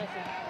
Awesome.